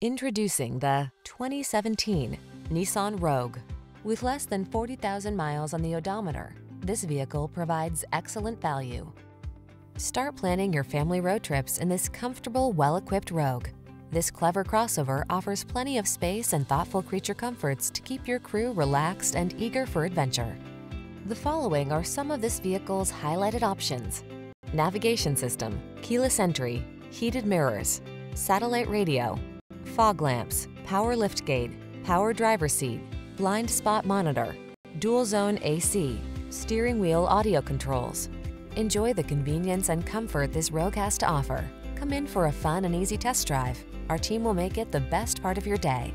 Introducing the 2017 Nissan Rogue. With less than 40,000 miles on the odometer, this vehicle provides excellent value. Start planning your family road trips in this comfortable, well-equipped Rogue. This clever crossover offers plenty of space and thoughtful creature comforts to keep your crew relaxed and eager for adventure. The following are some of this vehicle's highlighted options. Navigation system, keyless entry, heated mirrors, satellite radio, fog lamps, power liftgate, power driver seat, blind spot monitor, dual zone AC, steering wheel audio controls. Enjoy the convenience and comfort this Rogue has to offer. Come in for a fun and easy test drive. Our team will make it the best part of your day.